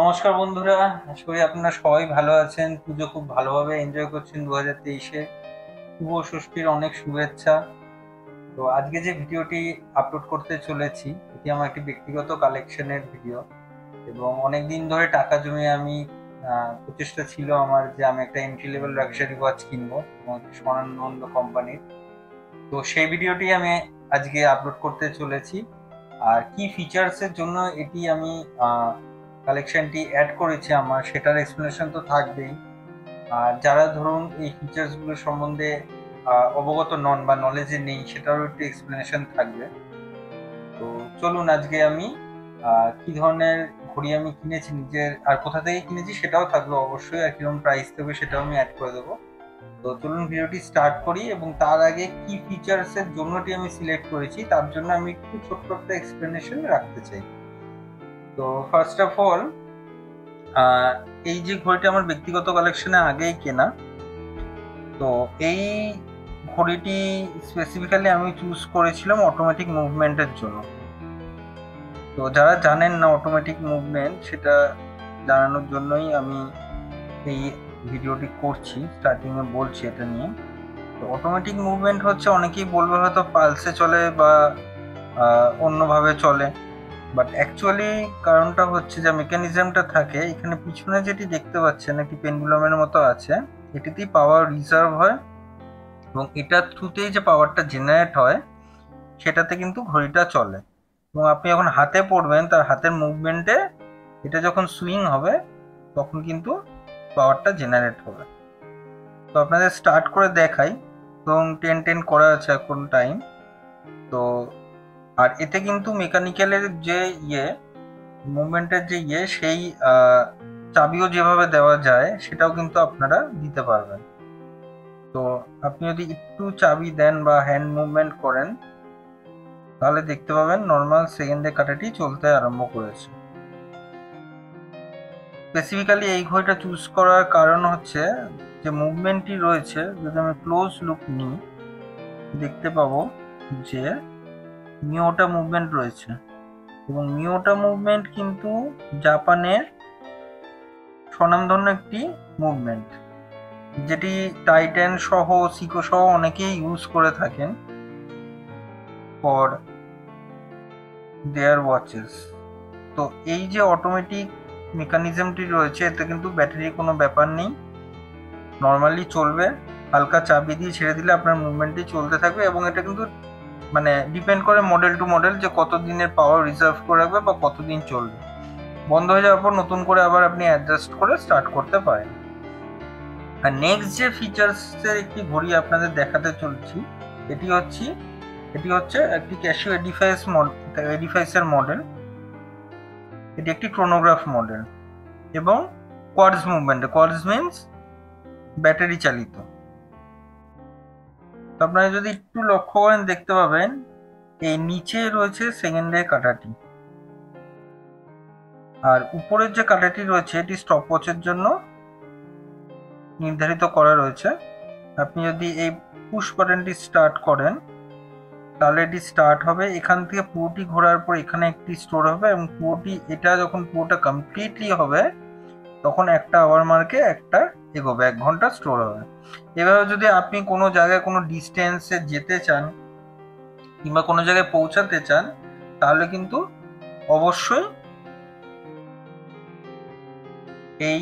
নমস্কার বন্ধুরা, আশা করি আপনারা সবাই ভালো আছেন। পুজো খুব ভালোভাবে এনজয় করছেন দু হাজার তেইশে। শুভ ষষ্ঠীর অনেক শুভেচ্ছা। তো আজকে যে ভিডিওটি আপলোড করতে চলেছি, এটি আমার একটি ব্যক্তিগত কালেকশনের ভিডিও এবং অনেক দিন ধরে টাকা জমিয়ে আমি প্রচেষ্টা ছিল আমার যে আমি একটা এন্ট্রি লেভেল লাক্সারি ওয়াচ কিনবো এবং একটি স্বর্ণানন্দ কোম্পানির তো সেই ভিডিওটি আমি আজকে আপলোড করতে চলেছি। আর কি ফিচার্সের জন্য এটি আমি কালেকশনটি অ্যাড করেছি আমার, সেটার এক্সপ্লেনেশন তো থাকবেই। আর যারা ধরুন এই ফিচার্সগুলো সম্বন্ধে অবগত নন বা নলেজে নেই, সেটারও একটু এক্সপ্লেনেশন থাকবে। তো চলুন আজকে আমি কি ধরনের ঘড়ি আমি কিনেছি, নিজের, আর কোথা থেকে কিনেছি সেটাও থাকবে অবশ্যই, আর কীরকম প্রাইস দেবে সেটাও আমি অ্যাড করে দেবো। তো চলুন ভিডিওটি স্টার্ট করি, এবং তার আগে কি ফিচার্সের জন্যটি আমি সিলেক্ট করেছি, তার জন্য আমি একটু ছোট্ট একটা এক্সপ্লেনেশন রাখতে চাই। তো ফার্স্ট অফ অল এই যে ঘড়িটা আমার ব্যক্তিগত কালেকশনে আগেই কেনা, তো এই ঘড়িটি স্পেসিফিক্যালি আমি চুজ করেছিলাম অটোমেটিক মুভমেন্টের জন্য। তো যারা জানেন না অটোমেটিক মুভমেন্ট সেটা জানানোর জন্যই আমি এই ভিডিওটি করছি স্টার্টিংয়ে বলছি এটা নিয়ে। তো অটোমেটিক মুভমেন্ট হচ্ছে, অনেকেই বলবে হয়তো পালসে চলে বা অন্যভাবে চলে। বাট অ্যাকচুয়ালি কারণটা হচ্ছে যে মেকানিজমটা থাকে, এখানে পিছনে যেটি দেখতে পাচ্ছেন একটি পেন্ডুলামের মতো আছে। এটিতেই পাওয়ার রিজার্ভ হয় এবং এটার থ্রুতেই যে পাওয়ারটা জেনারেট হয়, সেটাতে কিন্তু ঘড়িটা চলে। এবং আপনি যখন হাতে পড়বেন, তার হাতের মুভমেন্টে এটা যখন সুইং হবে, তখন কিন্তু পাওয়ারটা জেনারেট হবে। তো আপনাদের স্টার্ট করে দেখাই। এবং টেন টেন করা আছে এখন টাইম তো আর এতে কিন্তু মেকানিক্যালের যে ইয়ে মুভমেন্টের যে ইয়ে সেই চাবিও যেভাবে দেওয়া যায়, সেটাও কিন্তু আপনারা দিতে পারবেন। তো আপনি যদি একটু চাবি দেন বা হ্যান্ড মুভমেন্ট করেন, তাহলে দেখতে পাবেন নর্মাল সেকেন্ডে কাটাটি চলতে আরম্ভ করেছে। স্পেসিফিক্যালি এই ঘড়িটা চুজ করার কারণ হচ্ছে, যে মুভমেন্টটি রয়েছে, যদি আমি ক্লোজ লুক নিই, দেখতে পাবো যে মিওটা মুভমেন্ট রয়েছে। এবং মিওটা মুভমেন্ট কিন্তু জাপানের স্বনামধন্য একটি মুভমেন্ট যেটি টাইটেন সহ সিকো সহ অনেকেই ইউজ করে থাকেন ফর দেয়ার ওয়াচেস তো এই যে অটোমেটিক মেকানিজমটি রয়েছে, এতে কিন্তু ব্যাটারির কোনো ব্যাপার নেই। নর্মালি চলবে, হালকা চাবি দিয়ে ছেড়ে দিলে আপনার মুভমেন্টটি চলতে থাকবে এবং এটা কিন্তু মানে ডিপেন্ড করে মডেল টু মডেল যে কত দিনের পাওয়ার রিজার্ভ করে রাখবে বা কতদিন চলবে। বন্ধ হয়ে যাওয়ার পর নতুন করে আবার আপনি অ্যাডজাস্ট করে স্টার্ট করতে পারেন। আর নেক্সট যে ফিচার্সের একটি ঘড়ি আপনাদের দেখাতে চলছি, এটি হচ্ছে এটি হচ্ছে একটি ক্যাশিও এডিফাইস মডেল এডিফাইসের মডেল এটি একটি ক্রোনোগ্রাফ মডেল এবং quartz movement quartz means battery চালিত। তো আপনারা যদি একটু লক্ষ্য করেন, দেখতে পাবেন, এই নিচে রয়েছে সেকেন্ডের কাটাটি আর উপরের যে কাটাটি রয়েছে, এটি স্টপ ওয়াচের জন্য নির্ধারিত করা রয়েছে। আপনি যদি এই পুশ বাটনটি স্টার্ট করেন, তাহলে এটি স্টার্ট হবে। এখান থেকে পুরোটি ঘোরার পর এখানে একটি স্টোর হবে এবং পুরোটি, এটা যখন পুরোটা কমপ্লিটলি হবে, তখন একটা আওয়ার মার্কে একটা এগোবে, এক ঘণ্টা স্টোর হবে। এভাবে যদি আপনি কোনো জায়গায় কোনো ডিস্টেন্সে যেতে চান কিংবা কোনো জায়গায় পৌঁছাতে চান, তাহলে কিন্তু অবশ্যই এই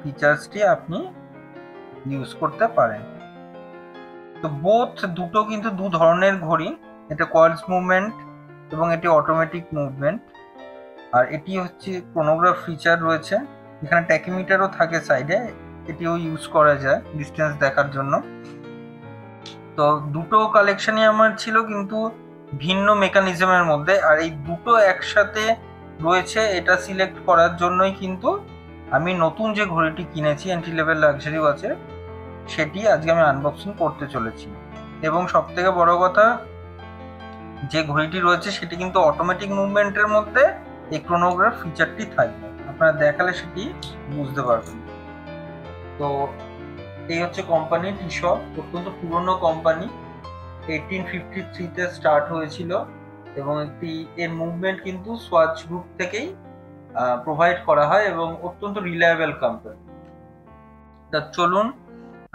ফিচার্সটি আপনি ইউজ করতে পারেন। তো বোথ দুটো কিন্তু দু ধরনের ঘড়ি, এটা কয়েলস মুভমেন্ট এবং এটি অটোমেটিক মুভমেন্ট আর এটি হচ্ছে ক্রোনোগ্রাফ ফিচার রয়েছে। এখানে ট্যাকিমিটারও থাকে সাইডে এটিও ইউজ করা যায় ডিস্টেন্স দেখার জন্য। তো দুটো কালেকশনই আমার ছিল কিন্তু ভিন্ন মেকানিজমের মধ্যে। আর এই দুটো একসাথে রয়েছে, এটা সিলেক্ট করার জন্যই কিন্তু আমি নতুন যে ঘড়িটি কিনেছি এন্ট্রি লেভেল লাক্সারি ওয়াচে সেটি আজকে আমি আনবক্সিং করতে চলেছি। এবং সব থেকে বড় কথা, যে ঘড়িটি রয়েছে, সেটি কিন্তু অটোমেটিক মুভমেন্টের মধ্যে এই ক্রোনোগ্রাফ ফিচারটি থাকবে। আপনারা দেখালে সেটি বুঝতে পারবেন। তো এই হচ্ছে কোম্পানি টিশপ অত্যন্ত পুরনো কোম্পানি এইটিন ফিফটি থ্রিতে স্টার্ট হয়েছিল এবং একটি, এর মুভমেন্ট কিন্তু সোয়াচ গ্রুপ থেকেই প্রোভাইড করা হয় এবং অত্যন্ত রিলায়েবল কোম্পানি তা চলুন,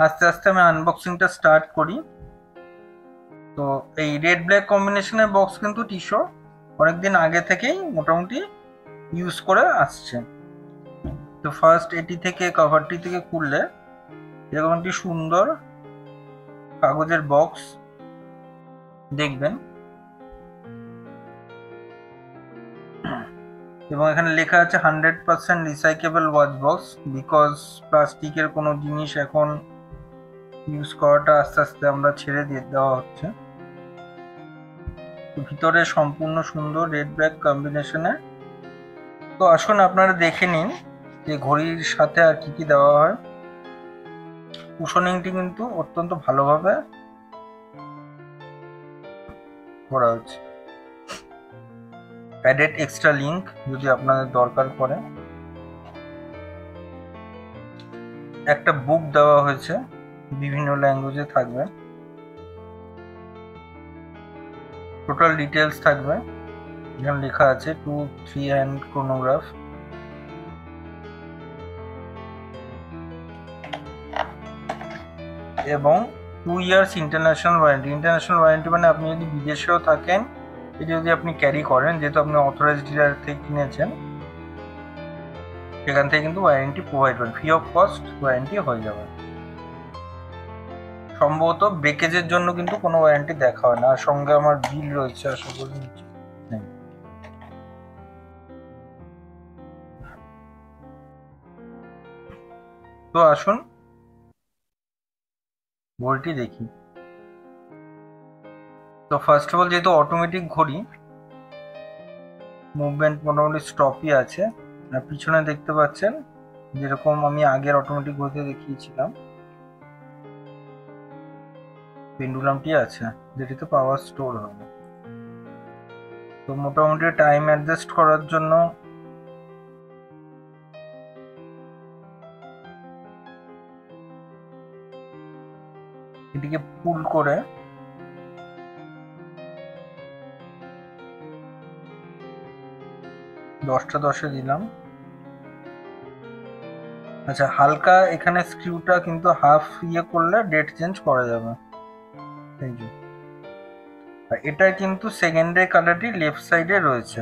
আস্তে আস্তে আমি আনবক্সিংটা স্টার্ট করি। তো এই রেড ব্ল্যাক কম্বিনেশনের বক্স কিন্তু টিশো অনেকদিন আগে থেকেই মোটামুটি ইউজ করে আসছে। তো ফার্স্ট এটি থেকে কভারটি থেকে খুললে এরকম একটি সুন্দর কাগজের বক্স দেখবেন। এবং এখানে লেখা আছে hundred percent recyclable watch box because প্লাস্টিকের কোনো জিনিস এখন ইউজ করাটা আস্তে আস্তে আমরা ছেড়ে দিয়ে দেওয়া হচ্ছে। ভিতরে সম্পূর্ণ সুন্দর রেড ব্ল্যাক কম্বিনেশনে তো আসুন আপনারা দেখে নিন যে ঘড়ির সাথে আর কি কি দেওয়া হয়। কুশনিংটি কিন্তু অত্যন্ত ভালোভাবে করা হচ্ছে অ্যাডেড এক্সট্রা লিঙ্ক যদি আপনাদের দরকার পড়ে। একটা বুক দেওয়া হয়েছে, বিভিন্ন ল্যাঙ্গুয়েজে থাকবে। টোটাল ডিটেলস থাকবে। এখানে লেখা আছে টু থ্রি হ্যান্ড ক্রোনোগ্রাফ এবং two years international warranty international warranty মানে আপনি যদি বিদেশেও থাকেন, এটি যদি আপনি ক্যারি করেন, যেহেতু আপনি অথরাইজ ডিলার থেকে কিনেছেন, সেখান থেকে কিন্তু ওয়ারেন্টি প্রোভাইড করেন ফ্রি অফ কস্ট ওয়ারেন্টি হয়ে যাবে। সম্ভবত ব্রেকেজের জন্য কিন্তু কোনো ওয়ারেন্টি দেখা হয় না। আর সঙ্গে আমার বিল রয়েছে, আশা করি তো আসুন ঘড়িটি দেখি। তো ফার্স্ট অফ অল যেহেতু অটোমেটিক ঘড়ি মুভমেন্ট মোটামুটি স্টপই আছে। আর পিছনে দেখতে পাচ্ছেন, যেরকম আমি আগের অটোমেটিক ঘড়িতে দেখিয়েছিলাম পেন্ডুলামটি আছে, যেটিতে পাওয়ার স্টোর হবে। তো মোটামুটি টাইম অ্যাডজাস্ট করার জন্য এটিকে পুল করে দশটা দশে দিলাম। আচ্ছা হালকা এখানে স্ক্রিউটা কিন্তু হাফ ইয়ে করলে ডেট চেঞ্জ করা যাবে। এটা কিন্তু সেকেন্ডারি কালারটি লেফট সাইডে রয়েছে।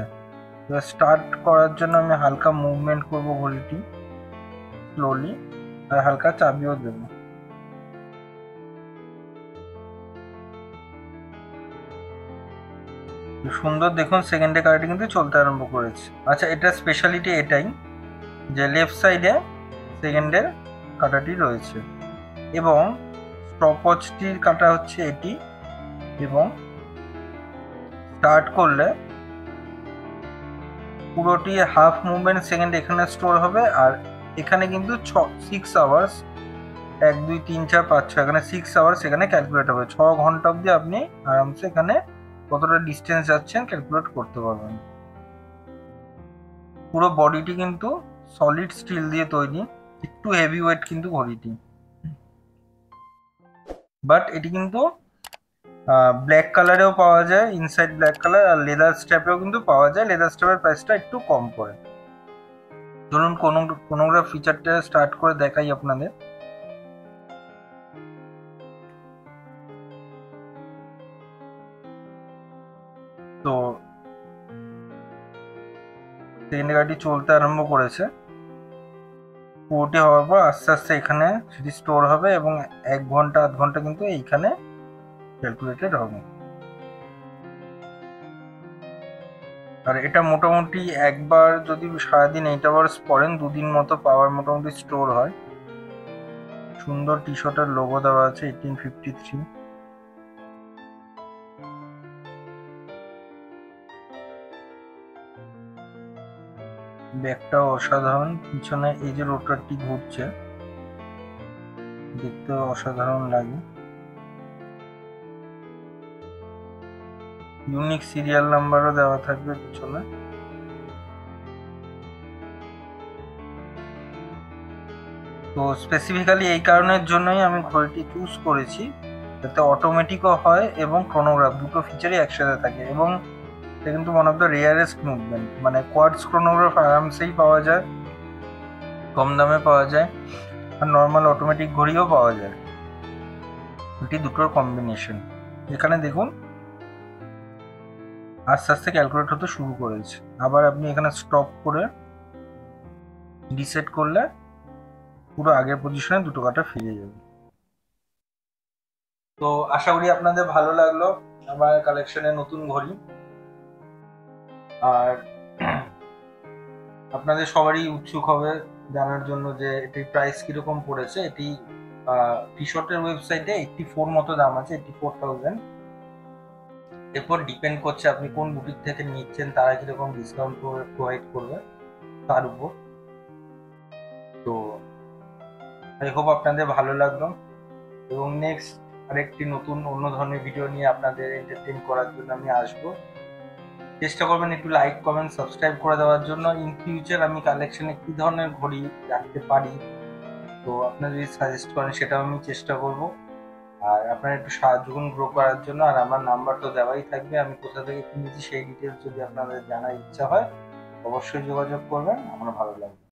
এবার স্টার্ট করার জন্য আমি হালকা মুভমেন্ট করব ঘড়িটি স্লোলি আর হালকা চাবিও দেবো। সুন্দর, দেখুন সেকেন্ডে কালারটি কিন্তু চলতে আরম্ভ করেছে। আচ্ছা এটা স্পেশালিটি এটাই যে লেফট সাইডে সেকেন্ডের কাটাটি রয়েছে এবং স্টপওয়াচটির কাটা হচ্ছে এটি এবং স্টার্ট করলে পুরোটি হাফ মুভমেন্ট সেকেন্ড এখানে স্টোর হবে আর এখানে কিন্তু ছ সিক্স আওয়ার্স এক, দুই, তিন, চার, পাঁচ, ছয়, এখানে সিক্স আওয়ার্স এখানে ক্যালকুলেট হবে। ছ ঘণ্টা অবধি আপনি আরামসে এখানে কতটা ডিস্টেন্স যাচ্ছেন ক্যালকুলেট করতে পারবেন। পুরো বডিটি কিন্তু সলিড স্টিল দিয়ে তৈরি, একটু হেভি ওয়েট কিন্তু ঘড়িটি বাট এটি কিন্তু ব্ল্যাক কালারেও পাওয়া যায় ইনসাইড ব্ল্যাক কালার আর লেদার স্ট্যাপেও কিন্তু পাওয়া যায় লেদার স্ট্যাপের প্রাইসটা একটু কম পড়ে। ধরুন কোনো কোনোগ্রাফ ফিচারটা স্টার্ট করে দেখাই আপনাদের। তো সেকেন্ড গাড়ি চলতে আরম্ভ করেছে। পুরোটি হওয়ার পর আস্তে আস্তে এখানে সেটি স্টোর হবে এবং এক ঘণ্টা, আধ ঘণ্টা কিন্তু এইখানে ক্যালকুলেটেড হবে। আর এটা মোটামুটি একবার যদি সারাদিন এইট আওয়ার্স পরেন দুদিন মতো পাওয়ার মোটামুটি স্টোর হয়। সুন্দর টি শার্টের লোগো দেওয়া আছে এইটিন ফিফটি থ্রি ব্যাগটাও অসাধারণ। পিছনে এই যে রোটারটি ঘুরছে, দেখতে অসাধারণ লাগে। ইউনিক সিরিয়াল নাম্বারও দেওয়া থাকবে পিছনে। তো স্পেসিফিক্যালি এই কারণের জন্যই আমি ঘড়িটি চুজ করেছি, যাতে অটোমেটিকও হয় এবং ক্রোনোগ্রাফ দুটো ফিচারই একসাথে থাকে এবং এটা কিন্তু one of the rarest movement মানে কোয়ার্টস ক্রোনোগ্রাফ আরামসেই পাওয়া যায়, কম দামে পাওয়া যায়, আর নর্মাল অটোমেটিক ঘড়িও পাওয়া যায়। এটি দুটোর কম্বিনেশন এখানে দেখুন, আস্তে আস্তে ক্যালকুলেট হতে শুরু করেছে। আবার আপনি এখানে স্টপ করে রিসেট করলে পুরো আগের পজিশনে দুটো কাটা ফিরে যাবে। তো আশা করি আপনাদের ভালো লাগল আমার কালেকশনের নতুন ঘড়ি। আর আপনাদের সবারই উৎসুক হবে জানার জন্য যে এটির প্রাইস কীরকম পড়েছে। এটি টি শার্টের ওয়েবসাইটে এইটটি ফোর মতো দাম আছে এইটটি ফোর থাউজেন্ড এরপর ডিপেন্ড করছে আপনি কোন বুটিক থেকে নিচ্ছেন, তারা কীরকম ডিসকাউন্ট প্রোভাইড করবে তার উপর। তো আই হোপ আপনাদের ভালো লাগল। এবং নেক্সট আরেকটি নতুন, অন্য ধরনের ভিডিও নিয়ে আপনাদের এন্টারটেন করার জন্য আমি আসব। চেষ্টা করবেন একটু লাইক কমেন্ট সাবস্ক্রাইব করে দেওয়ার জন্য। ইন ফিউচার আমি কালেকশানে কী ধরনের ঘড়ি রাখতে পারি? তো আপনারা যদি সাজেস্ট করেন সেটাও আমি চেষ্টা করব। আর আপনারা একটু সাহায্য করুন গ্রো করার জন্য। আর আমার নাম্বার তো দেওয়াই থাকবে। আমি কোথা থেকে কিনেছি সেই ডিটেলস যদি আপনাদের জানার ইচ্ছা হয়, অবশ্যই যোগাযোগ করবেন। আমার ভালো লাগবে।